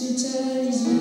she tells you